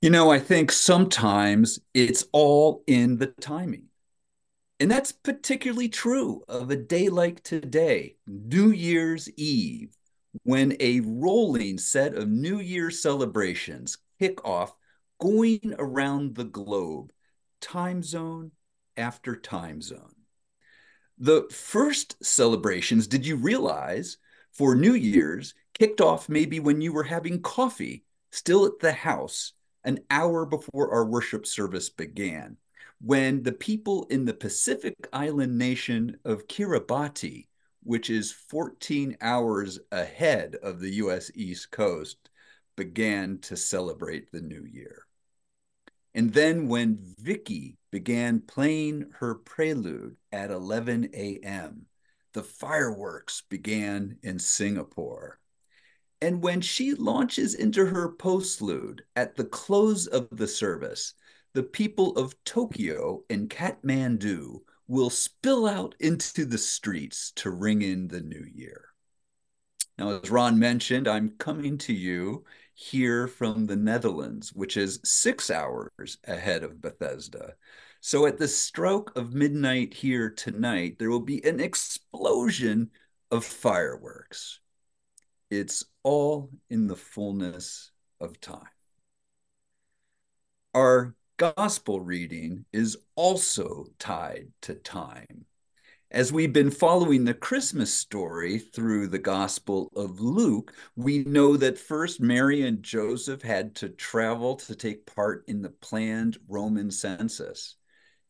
You know, I think sometimes it's all in the timing. And that's particularly true of a day like today, New Year's Eve, when a rolling set of New Year celebrations kick off going around the globe, time zone after time zone. The first celebrations, did you realize, for New Year's kicked off maybe when you were having coffee still at the house an hour before our worship service began, when the people in the Pacific island nation of Kiribati, which is 14 hours ahead of the US East Coast, began to celebrate the new year. And then when Vicky began playing her prelude at 11 a.m., the fireworks began in Singapore. And when she launches into her postlude at the close of the service, the people of Tokyo and Kathmandu will spill out into the streets to ring in the new year. Now, as Ron mentioned, I'm coming to you here from the Netherlands, which is six hours ahead of Bethesda. So at the stroke of midnight here tonight, there will be an explosion of fireworks. It's all in the fullness of time. Our gospel reading is also tied to time. As we've been following the Christmas story through the Gospel of Luke, we know that first Mary and Joseph had to travel to take part in the planned Roman census.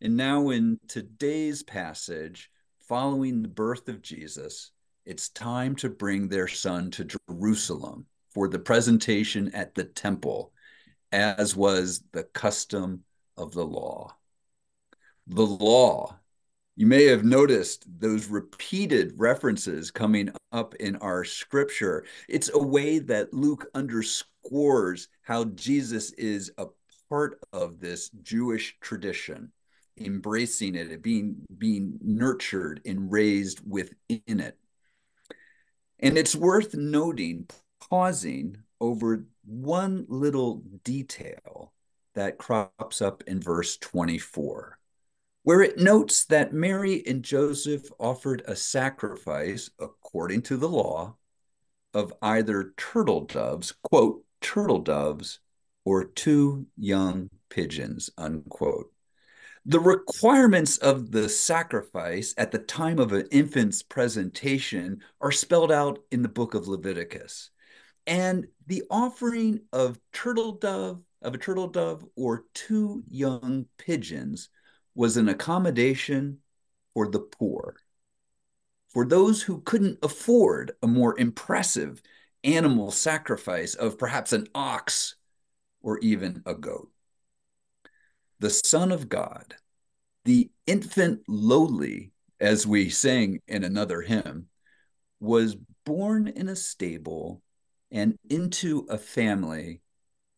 And now, in today's passage, following the birth of Jesus, it's time to bring their son to Jerusalem for the presentation at the temple, as was the custom of the law. The law, you may have noticed those repeated references coming up in our scripture. It's a way that Luke underscores how Jesus is a part of this Jewish tradition, embracing it, being, being nurtured and raised within it. And it's worth noting, pausing over one little detail that crops up in verse 24, where it notes that Mary and Joseph offered a sacrifice according to the law of either turtle doves, quote, turtle doves, or two young pigeons, unquote. The requirements of the sacrifice at the time of an infant's presentation are spelled out in the book of Leviticus. And the offering of turtle dove, of a turtle dove or two young pigeons was an accommodation for the poor, for those who couldn't afford a more impressive animal sacrifice of perhaps an ox or even a goat the Son of God, the infant lowly, as we sang in another hymn, was born in a stable and into a family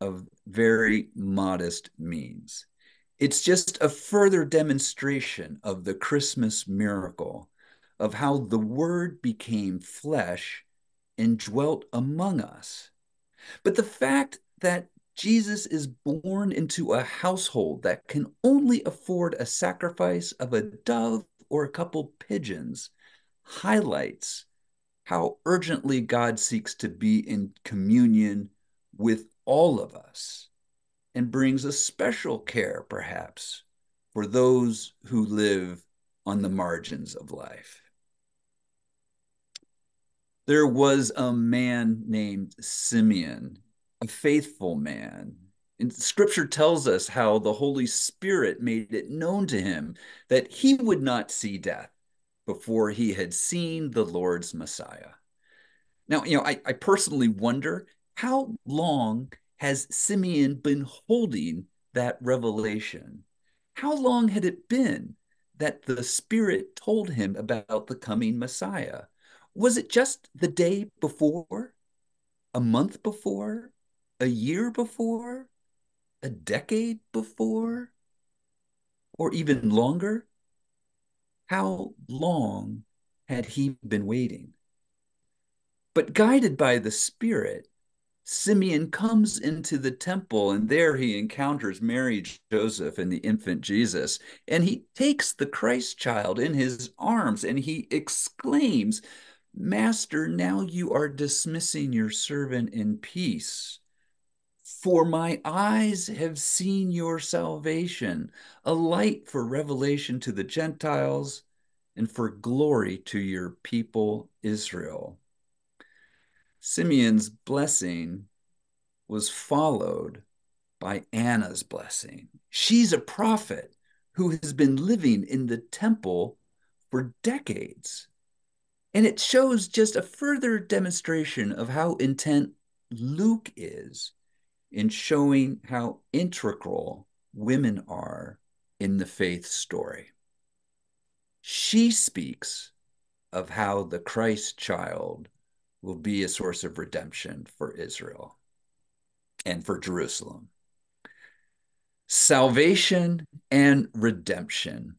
of very modest means. It's just a further demonstration of the Christmas miracle of how the Word became flesh and dwelt among us. But the fact that Jesus is born into a household that can only afford a sacrifice of a dove or a couple pigeons highlights how urgently God seeks to be in communion with all of us and brings a special care, perhaps, for those who live on the margins of life. There was a man named Simeon a faithful man. And scripture tells us how the Holy Spirit made it known to him that he would not see death before he had seen the Lord's Messiah. Now, you know, I, I personally wonder how long has Simeon been holding that revelation? How long had it been that the Spirit told him about the coming Messiah? Was it just the day before? A month before? A year before, a decade before, or even longer? How long had he been waiting? But guided by the Spirit, Simeon comes into the temple, and there he encounters Mary, Joseph, and the infant Jesus. And he takes the Christ child in his arms and he exclaims, Master, now you are dismissing your servant in peace. For my eyes have seen your salvation, a light for revelation to the Gentiles and for glory to your people Israel. Simeon's blessing was followed by Anna's blessing. She's a prophet who has been living in the temple for decades. And it shows just a further demonstration of how intent Luke is in showing how integral women are in the faith story. She speaks of how the Christ child will be a source of redemption for Israel and for Jerusalem. Salvation and redemption.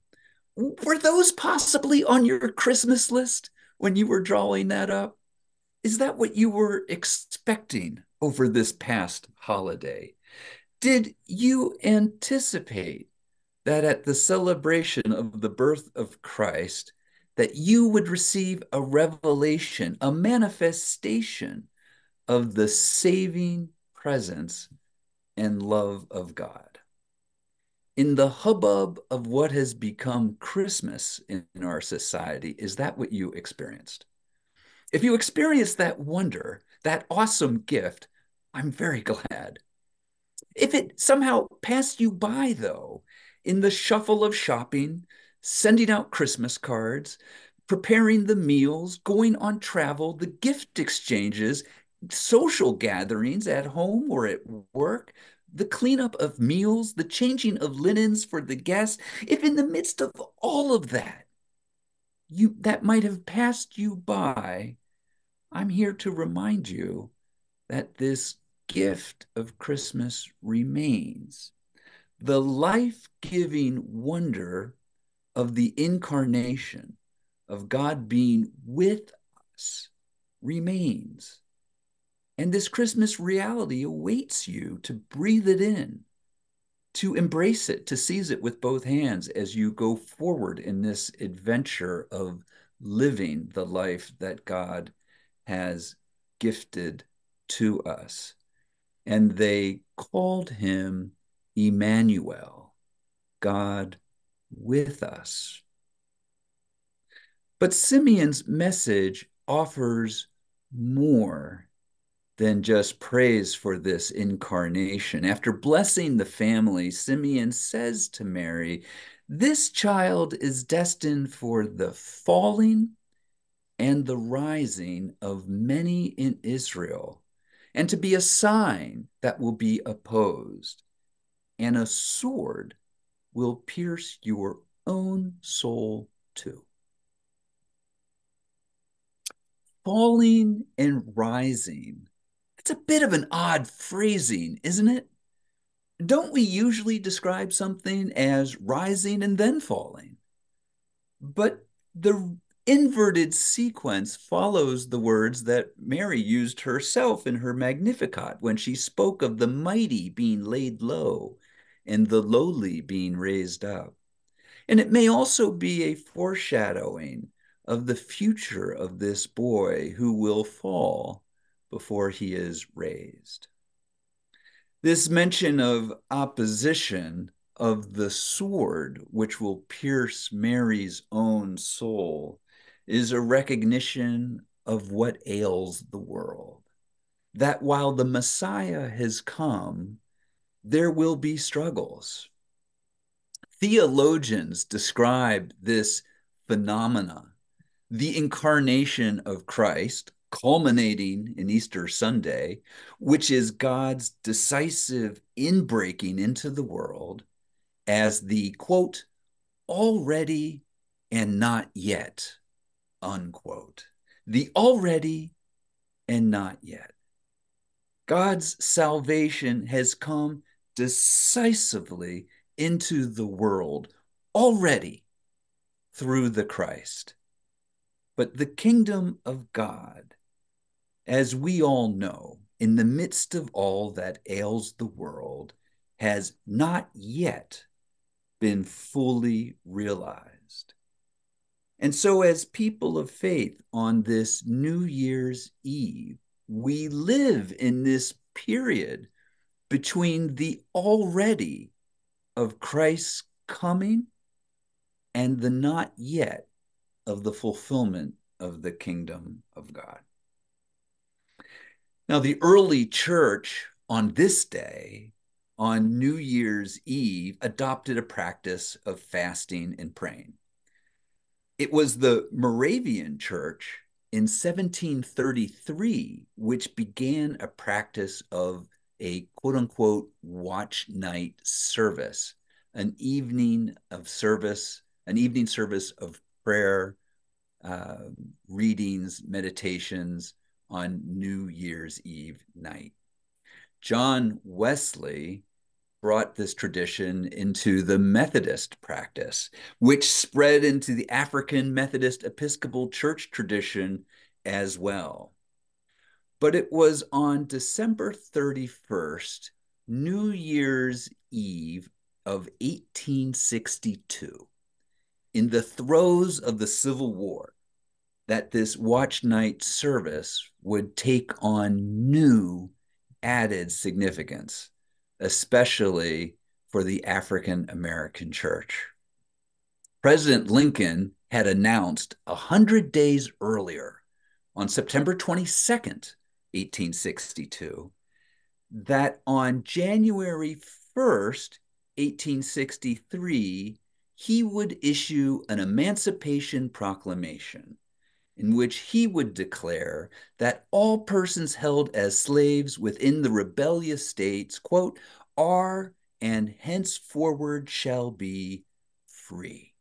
Were those possibly on your Christmas list when you were drawing that up? Is that what you were expecting over this past holiday? Did you anticipate that at the celebration of the birth of Christ, that you would receive a revelation, a manifestation of the saving presence and love of God. In the hubbub of what has become Christmas in our society, is that what you experienced? If you experienced that wonder, that awesome gift, I'm very glad. If it somehow passed you by, though, in the shuffle of shopping, sending out Christmas cards, preparing the meals, going on travel, the gift exchanges, social gatherings at home or at work, the cleanup of meals, the changing of linens for the guests, if in the midst of all of that, you that might have passed you by, I'm here to remind you that this gift of Christmas remains. The life giving wonder of the incarnation, of God being with us, remains. And this Christmas reality awaits you to breathe it in, to embrace it, to seize it with both hands as you go forward in this adventure of living the life that God has gifted to us. And they called him Emmanuel, God with us. But Simeon's message offers more than just praise for this incarnation. After blessing the family, Simeon says to Mary, This child is destined for the falling and the rising of many in Israel, and to be a sign that will be opposed, and a sword will pierce your own soul too. Falling and rising, it's a bit of an odd phrasing, isn't it? Don't we usually describe something as rising and then falling? But the inverted sequence follows the words that Mary used herself in her Magnificat when she spoke of the mighty being laid low and the lowly being raised up. And it may also be a foreshadowing of the future of this boy who will fall before he is raised. This mention of opposition of the sword which will pierce Mary's own soul is a recognition of what ails the world. That while the Messiah has come, there will be struggles. Theologians describe this phenomena, the incarnation of Christ, culminating in Easter Sunday, which is God's decisive inbreaking into the world as the quote, already and not yet, unquote. The already and not yet. God's salvation has come decisively into the world already through the Christ. But the kingdom of God, as we all know, in the midst of all that ails the world has not yet been fully realized. And so, as people of faith on this New Year's Eve, we live in this period between the already of Christ's coming and the not yet of the fulfillment of the kingdom of God. Now, the early church on this day, on New Year's Eve, adopted a practice of fasting and praying. It was the Moravian church in 1733 which began a practice of a quote unquote watch night service, an evening of service, an evening service of prayer, uh, readings, meditations on New Year's Eve night. John Wesley brought this tradition into the Methodist practice, which spread into the African Methodist Episcopal Church tradition as well. But it was on December 31st, New Year's Eve of 1862, in the throes of the Civil War, that this watch night service would take on new added significance, especially for the African American church. President Lincoln had announced a hundred days earlier, on September 22nd, 1862, that on January 1st, 1863, he would issue an Emancipation Proclamation in which he would declare that all persons held as slaves within the rebellious states, quote, are and henceforward shall be free.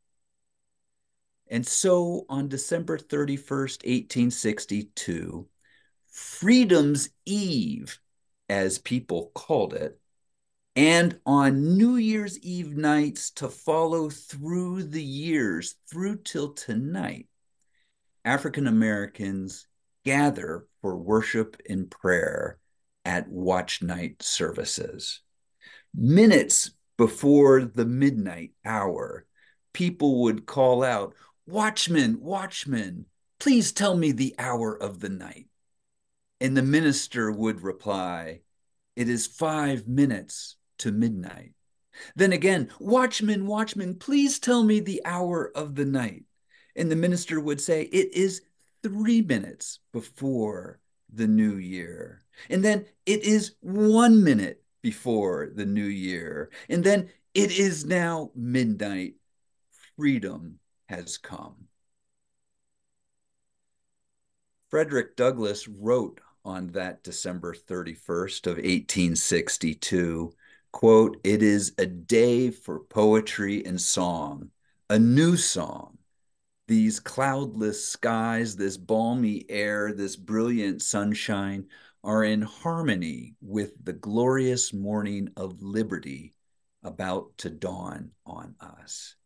And so on December 31st, 1862, Freedom's Eve, as people called it, and on New Year's Eve nights to follow through the years, through till tonight, African Americans gather for worship and prayer at watch night services. Minutes before the midnight hour, people would call out, Watchman, watchman, please tell me the hour of the night. And the minister would reply, It is five minutes to midnight. Then again, Watchman, watchman, please tell me the hour of the night. And the minister would say, It is three minutes before the new year. And then it is one minute before the new year. And then it is now midnight. Freedom has come. Frederick Douglass wrote on that December 31st of 1862, quote, it is a day for poetry and song, a new song. These cloudless skies, this balmy air, this brilliant sunshine are in harmony with the glorious morning of liberty about to dawn on us.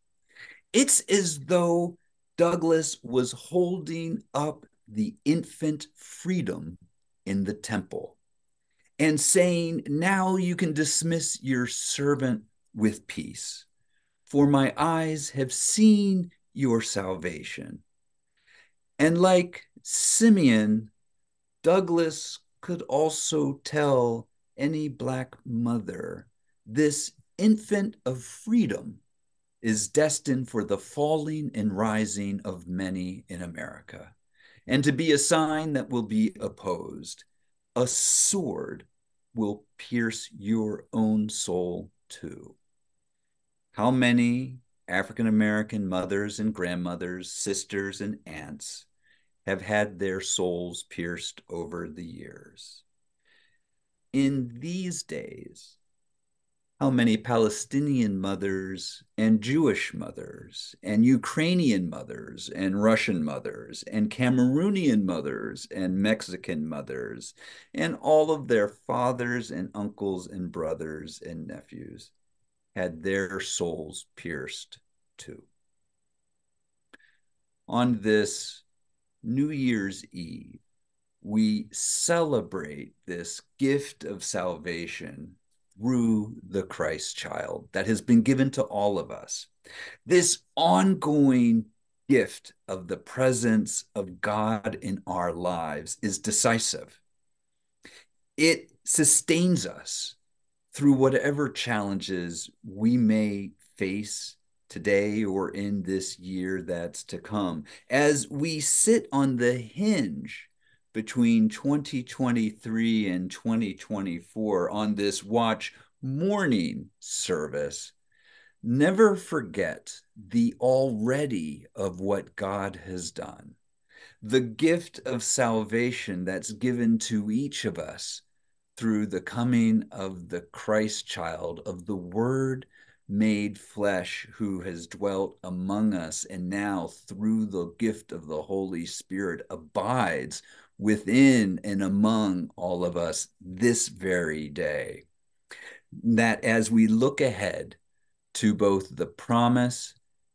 It's as though Douglass was holding up the infant freedom in the temple and saying, Now you can dismiss your servant with peace, for my eyes have seen your salvation. And like Simeon, Douglass could also tell any Black mother this infant of freedom is destined for the falling and rising of many in America and to be a sign that will be opposed. A sword will pierce your own soul too. How many African American mothers and grandmothers, sisters and aunts have had their souls pierced over the years? In these days, how many Palestinian mothers and Jewish mothers and Ukrainian mothers and Russian mothers and Cameroonian mothers and Mexican mothers and all of their fathers and uncles and brothers and nephews had their souls pierced too. On this New Year's Eve, we celebrate this gift of salvation through the Christ child that has been given to all of us. This ongoing gift of the presence of God in our lives is decisive. It sustains us through whatever challenges we may face today or in this year that's to come. As we sit on the hinge between 2023 and 2024 on this watch morning service, never forget the already of what God has done, the gift of salvation that's given to each of us through the coming of the Christ child, of the Word made flesh who has dwelt among us and now through the gift of the Holy Spirit abides within and among all of us this very day. That as we look ahead to both the promise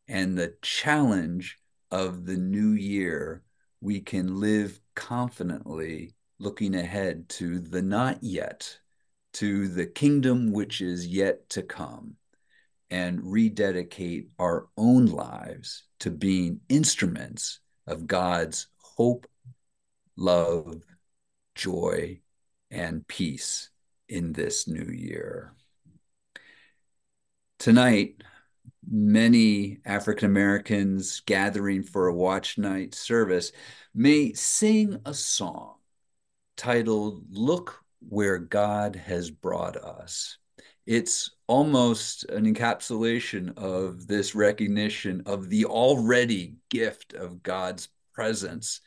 and the challenge of the new year, we can live confidently looking ahead to the not yet, to the kingdom which is yet to come, and rededicate our own lives to being instruments of God's hope, love, joy, and peace in this new year. Tonight, many African Americans gathering for a watch night service may sing a song titled Look Where God Has Brought Us. It's almost an encapsulation of this recognition of the already gift of God's presence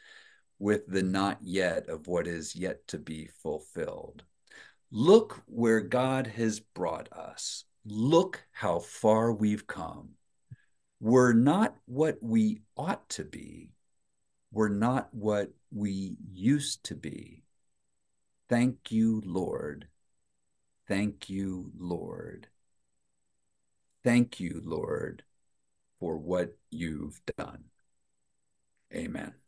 with the not yet of what is yet to be fulfilled. Look where God has brought us. Look how far we've come. We're not what we ought to be. We're not what we used to be. Thank you, Lord. Thank you, Lord. Thank you, Lord, for what you've done. Amen.